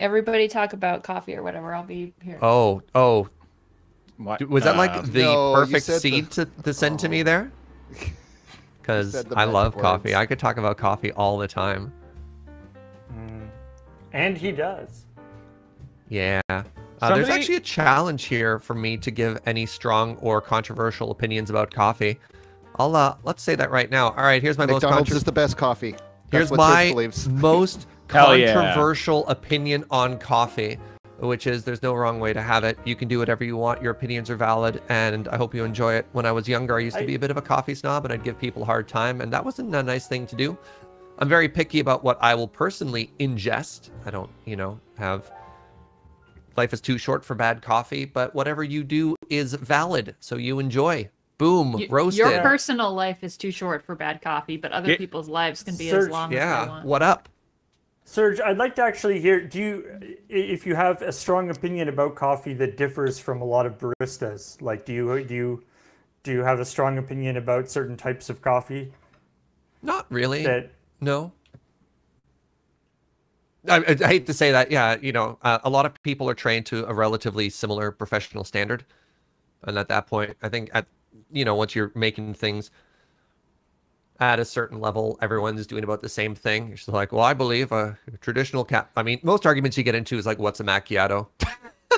Everybody talk about coffee or whatever. I'll be here. Oh, oh. What? Was that like Uh, the no, perfect said the- seed to, to send to me there? Because the I magic love coffee. I could talk about coffee all the time. And he does. Yeah. Uh, there's actually a challenge here for me to give any strong or controversial opinions about coffee. I'll uh, let's say that right now. All right, here's my most McDonald's is the best coffee. That's Here's my most Hell yeah. controversial opinion on coffee, which is there's no wrong way to have it. You can do whatever you want. Your opinions are valid, and I hope you enjoy it. When I was younger, I used to be a bit of a coffee snob, and I'd give people a hard time, and that wasn't a nice thing to do. I'm very picky about what I will personally ingest. I don't, you know, have. Life is too short for bad coffee, but whatever you do is valid, so you enjoy. Boom, Y- roasted. Your personal life is too short for bad coffee, but other Yeah. people's lives can be as Serge, long as they yeah, want. what up? Serge, I'd like to actually hear do you if you have a strong opinion about coffee that differs from a lot of baristas? Like do you do you do you have a strong opinion about certain types of coffee Not really. that No. I, I I hate to say that. Yeah, you know, uh, a lot of people are trained to a relatively similar professional standard, and at that point, I think at you know once you're making things at a certain level, everyone's doing about the same thing. You're just like, well, I believe a traditional cap. I mean, most arguments you get into is like, what's a macchiato?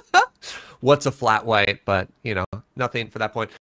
what's a flat white? But you know, nothing for that point.